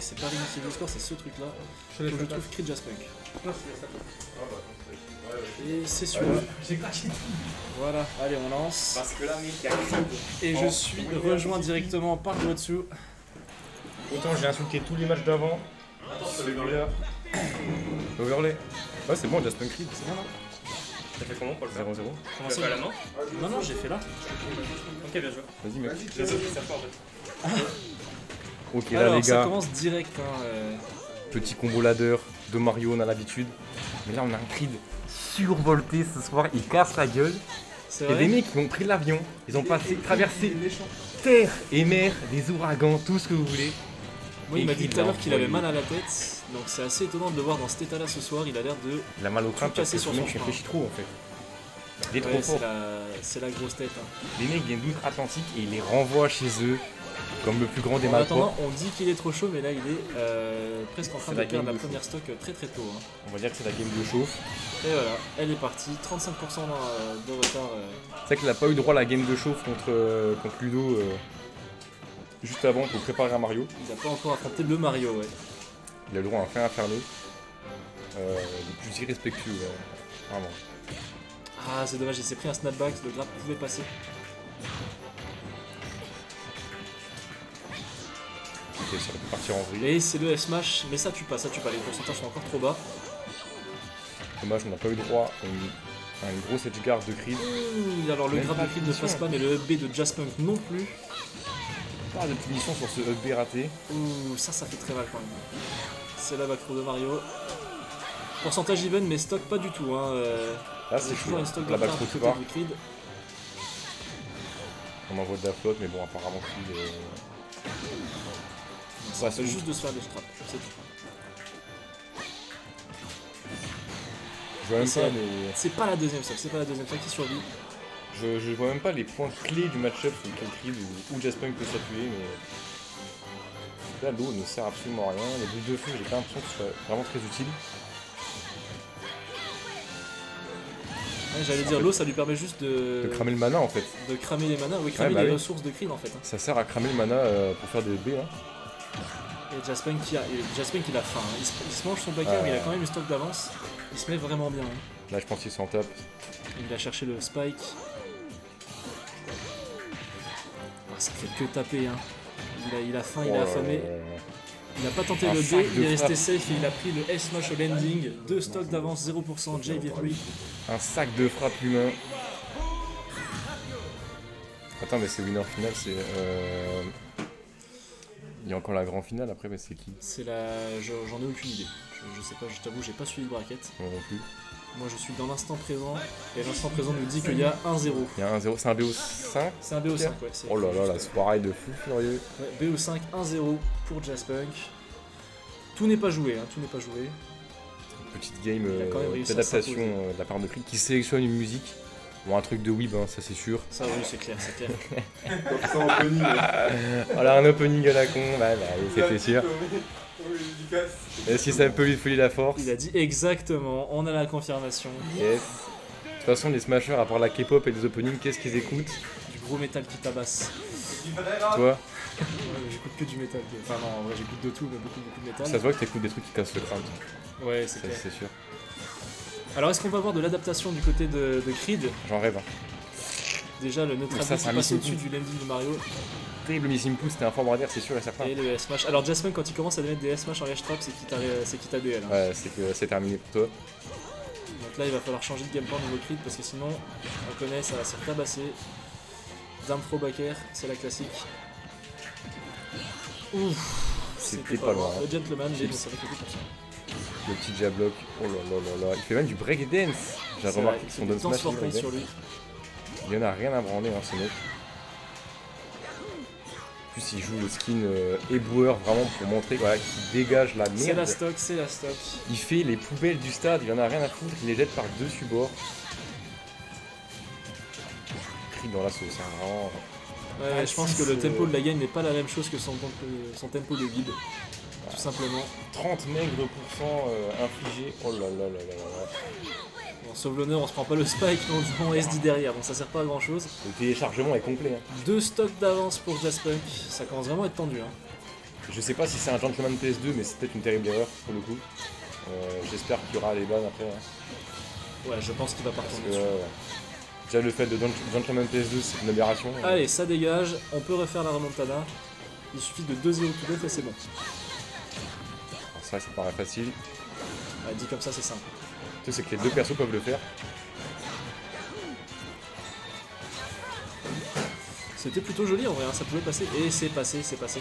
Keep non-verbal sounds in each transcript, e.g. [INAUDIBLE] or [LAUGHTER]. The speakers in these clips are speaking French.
c'est pas réinitier le score, c'est ce truc là. Je laisse je trouve Creed Jaspunk. place. Et c'est sûr. J'ai craqué. Voilà, allez on lance. Parce que là, mec, il y a Creed. Et je suis rejoint directement par Gotsu. Autant j'ai insulté tous les matchs d'avant. Celui-là. [COUGHS] Overlay. Ouais, c'est bon, Jasper Creed, c'est bon là T'as fait comment pour le faire 0-0. Comment Tu ça l'as fait à la main? Non, non, j'ai fait là. Ok, bien joué. Vas-y, mec. Ça fort en fait. Ok, là, Alors les ça gars, commence direct. Hein, euh, petit combo ladder de Mario, on a l'habitude. Mais là, on a un Creed survolté ce soir, il casse la gueule. Il y a des mecs qui ont pris l'avion, ils ont passé, traversé terre et mer, des ouragans, tout ce que vous voulez. Moi, il m'a dit tout à l'heure qu'il avait mal à la tête. Donc c'est assez étonnant de le voir dans cet état là ce soir. Il a l'air de. Il a mal au crâne parce que sur son mec réfléchit trop en fait. Il est Ouais, trop c'est fort. la... c'est la grosse tête. hein. Les mecs viennent d'outre-Atlantique et il les renvoie chez eux comme le plus grand des En attendant, on dit qu'il est trop chaud, mais là il est euh, presque en train de la perdre la première stock très très tôt. hein. On va dire que c'est la game de chauffe. Et voilà, elle est partie. 35% dans, euh, de retard. euh. C'est vrai qu'il a pas eu droit à la game de chauffe contre, euh, contre Ludo juste avant pour préparer un Mario. Il n'a pas encore affronté le Mario, ouais. Il a le droit à un fin inferno. Euh, le plus irrespectueux, ouais. vraiment. Ah, c'est dommage, il s'est pris un snapback, le grab pouvait passer. Ok, ça aurait pu partir en vrille. Et c'est le F-Smash, mais ça tue pas, ça tue pas, les pourcentages sont encore trop bas. Dommage, on n'a pas eu droit à une, à une grosse edgeguard de Creed. Ouh, alors le grab de Creed ne passe pas, mais le up B de Jaspunk non plus. Pas de punition sur ce up B raté. Ouh, ça, ça fait très mal quand même. C'est la back throw de Mario. Pourcentage even, mais stock pas du tout. Hein. euh, Là, c'est toujours chaud. une stock de La de Creed. On envoie de la flotte, mais bon, apparemment Creed. euh, Ça c'est juste de se faire des straps, c'est tout. Je vois même C'est- pas les. C'est pas la deuxième stock, c'est pas la deuxième stock qui survit. Je, je vois même pas les points clés du match-up sur lequel Creed ou, ou Jaspunk peut s'appuyer, mais. Là, l'eau ne sert absolument à rien. Les boules de feu, j'ai pas l'impression que ce soit vraiment très utile. Ouais, J'allais dire, l'eau ça lui permet juste de, De cramer le mana en fait. de cramer les manas, oui, cramer bah les oui. ressources de Creed en fait. hein. Ça sert à cramer le mana euh, pour faire des B. Hein. Et Jaspunk qui a, il a faim, hein. il, se, il se mange son backer, Ouais. mais il a quand même une stock d'avance. Il se met vraiment bien. hein. Là, je pense qu'il s'en tape. Il a cherché le spike. Ah, ça fait que taper. Hein. Il, a, il a faim, il Oh est là affamé. Il n'a pas tenté le de il est resté safe et il a pris le S-Smash au landing. Deux stocks d'avance, 0%, JV3. Un sac de frappe humain. Attends, mais c'est winner final, c'est. Euh... Il y a encore la grande finale après, mais c'est qui C'est la. je- J'en ai aucune idée. Je, je sais pas, je t'avoue, j'ai pas suivi le bracket. Moi non plus. Moi je suis dans l'instant présent et l'instant présent nous dit qu'il y a 1-0. Il y a un 0, c'est un BO5 C'est un BO5, ouais. Oh là là, la soirée de fou furieux. Ouais, BO5, 1-0 pour Jaspunk. Tout n'est pas joué, hein, tout n'est pas joué. Petite game euh, d'adaptation euh, de la part de Creed qui sélectionne une musique. Bon, un truc de Weeb, hein, ça c'est sûr. Ça, oui, c'est clair, c'est clair. [LAUGHS] [LAUGHS] Voilà, un opening à la con, bah, bah, c'était sûr. Et si ça peut lui folie la force Il a dit exactement, on a la confirmation. Yes. De toute façon, les smashers, à part la K-pop et les openings, qu'est-ce qu'ils écoutent? Du gros métal qui tabasse. Toi? Ouais, j'écoute que du métal. Enfin, non, en vrai, j'écoute de tout, mais beaucoup, beaucoup de métal. Ça se voit que t'écoutes des trucs qui cassent le crâne. Ouais, c'est Ça, clair. c'est sûr. Alors, est-ce qu'on va voir de l'adaptation du côté de, de Creed J'en rêve. Déjà, le neutral ça, c'est passe au-dessus du landing de Mario Terrible missing c'était un fort barrière, c'est sûr et certain. et le S-Smash. Alors, Jasmine, quand il commence à mettre des S-Smash en ledge trap, c'est c'est qu'il t'a DL. hein. Ouais, c'est que c'est terminé pour toi. Donc là, il va falloir changer de gameplay au niveau Creed parce que sinon, on connaît, ça va se tabasser. Dame backer, c'est la classique. Ouf, C'était pas loin, hein. Le gentleman, j'ai. Le petit jab-block. Oh là là là là. Il fait même du breakdance. J'ai remarqué que il son danses smash breakdance. sur lui. Il y en a rien à branler, hein, ce mec. En plus, il joue le skin euh, éboueur vraiment pour montrer voilà, qu'il dégage la C'est la merde. stock, c'est la stock. Il fait les poubelles du stade, il en a rien à foutre, il les jette par-dessus bord. Crie dans la sauce, hein, vraiment. Ouais, Ah, je pense que le tempo de la game n'est pas la même chose que son, tempo- son tempo de vide. Tout simplement. 30 maigres pourcents euh, infligés. Oh là là là là. Bon, sauve l'honneur, on se prend pas le spike, mais on SD derrière, donc ça sert pas à grand chose. Le téléchargement est complet. hein. Deux stocks d'avance pour Jaspunk, ça commence vraiment à être tendu. Hein. Je sais pas si c'est un gentleman PS2, mais c'est peut-être une terrible erreur pour le coup. Euh, J'espère qu'il y aura les bannes après. hein, Ouais, je pense qu'il va que, dessus. ouais, ouais. Déjà le fait de Gent- gentleman PS2, c'est une aberration. Allez, ça dégage, on peut refaire la remontada. Il suffit de 2-0 tout et c'est bon. Que ça paraît facile. Ouais, dit comme ça, c'est simple. Tu sais, c'est que les deux persos peuvent le faire. C'était plutôt joli en vrai, hein, ça pouvait passer. Et c'est passé, c'est passé.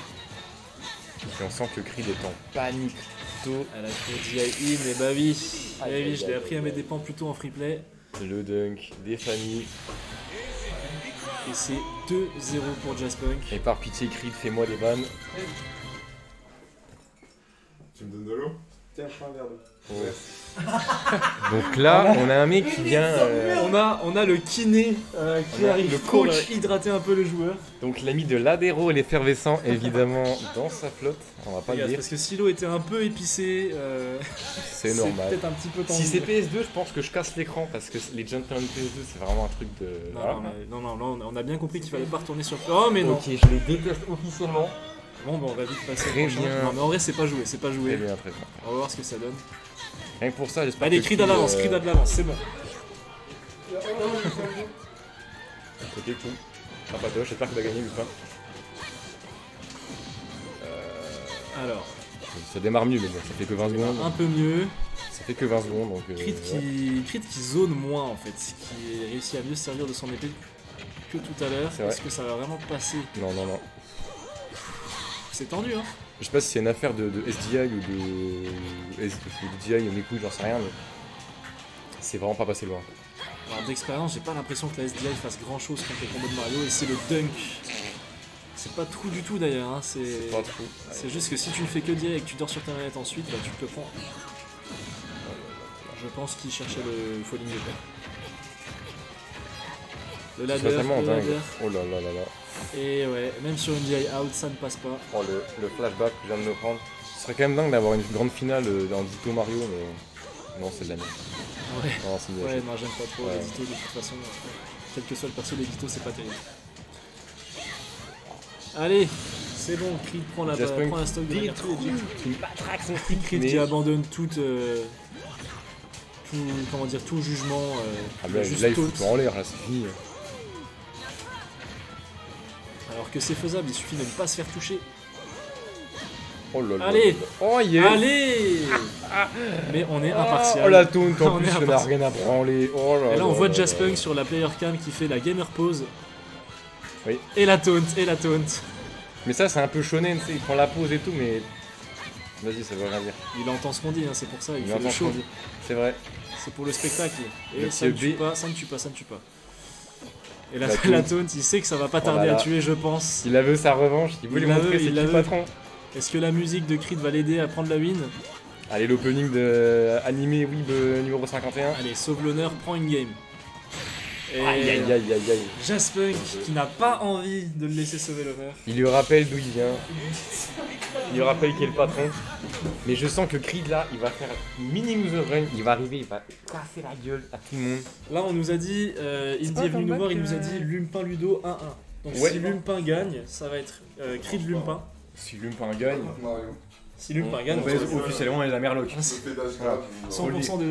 Et on sent que Creed est en panique plutôt. Elle a fait DI in, et bah oui. Aïe, oui, je l'ai appris à mes dépens plutôt en free play. Le dunk des familles. Et c'est 2-0 pour Jaspunk. Et par pitié, Creed, fais-moi des bannes. Tu me donnes de l'eau? Tiens, je prends un verre d'eau. [LAUGHS] Donc là, on a un mec qui vient. euh, On a, on a le kiné euh, qui On a arrive le pour coach. hydrater un peu le joueur. donc l'ami de l'adéro, l'effervescent, évidemment, dans sa flotte. On va pas le Regarde, dire. parce que si l'eau était un peu épicée, euh, [LAUGHS] C'est normal. peut-être un petit peu tendu. Si c'est PS2, je pense que je casse l'écran parce que les Gentleman PS2, c'est vraiment un truc de. Non, Voilà. non, mais- non, non, non, on a bien compris qu'il fallait pas retourner sur. Oh, mais non! Ok, je les déteste officiellement. Bon, bah, on va vite passer au Très prochain. bien. Non, mais en vrai, c'est pas joué, c'est pas joué. Très bien, très bien. On va voir ce que ça donne. Rien que pour ça, j'espère Allez, que cri Creed, d'avance, euh, cri d'avance, c'est bon. Ok, cool. Sympatoche, j'espère qu'il va gagner Lupin. Alors, Ça démarre mieux, mais bon, ça fait que 20 secondes. un peu mieux. Ça fait que 20 secondes, donc. euh, ouais. qui, qui zone moins en fait, qui réussit à mieux se servir de son épée que tout à l'heure. Est-ce que ça va vraiment passer? Non, non, non. C'est tendu, hein Je sais pas si c'est une affaire de, de SDI ou de. De DI mes couilles, j'en sais rien, mais. C'est vraiment pas passé loin. Alors d'expérience, j'ai pas l'impression que la SDI fasse grand chose contre les combos de Mario et c'est le dunk. C'est pas trop du tout d'ailleurs, hein. c'est juste que si tu ne fais que DI et que tu dors sur ta manette ensuite, bah, tu te le prends. Je pense qu'il cherchait le falling de. Le ladder, le ladder. Oh là là là là. Et ouais, même sur une DI out, ça ne passe pas. Oh, le, le flashback que je viens de me prendre. Ce serait quand même dingue d'avoir une grande finale euh, dans Ditto Mario, mais. Non, c'est de la merde. Ouais. Non, c'est Ouais, non, j'aime pas trop Ouais. l'édito de toute façon. Quel que soit le perso, l'édito c'est pas terrible. Allez, c'est bon, Creed prend la, prend la stock de la Creed, Creed qui abandonne toute, euh, tout, comment dire, tout jugement. euh, Ah bah là, il fout tout en l'air, là, c'est fini. Alors que c'est faisable, il suffit de ne pas se faire toucher. Oh là là. Allez. Oh yes Allez Mais on est impartial. Oh la taunt en [LAUGHS] On plus, n'ai impartial. rien à branler. Oh là Et là on voit Jaspunk sur la player cam qui fait la gamer pose. Oui. Et la taunt, et la taunt. Mais ça, c'est un peu shonen, tu sais, il prend la pause et tout, mais. Vas-y, ça veut rien dire. Il entend ce qu'on dit, hein, c'est pour ça, il, Il fait le show. C'est vrai. C'est pour le spectacle. Et Le ça ne tue pas, ça ne tue pas, ça ne tue pas. Et la, La [LAUGHS] il sait que ça va pas Oh tarder là à tuer, je pense. Il a vu sa revanche, il veut Il lui montrer veut, c'est il qui le veut. patron. Est-ce que la musique de Creed va l'aider à prendre la win Allez, l'opening de euh, animé Weeb euh, numéro 51. Allez, sauve l'honneur, prend une game. Et Aïe aïe aïe aïe aïe. Jaspunk qui n'a pas envie de le laisser sauver l'honneur. Il lui rappelle d'où il vient. Il lui rappelle qui est le patron. Mais je sens que Creed là, il va faire mini the run. Il va arriver, il va casser la gueule à tout le monde. Là, on nous a dit, euh, Indy est venu nous voir, il nous a euh, dit Lumpin Ludo 1-1. Donc Ouais. si Lumpin gagne, ça va être euh, Creed Lumpin. Si Lumpin gagne, Mario. Si Lumpin gagne, on baise officiellement les Amerlocs. Je fais d'Ashgrad. 100% des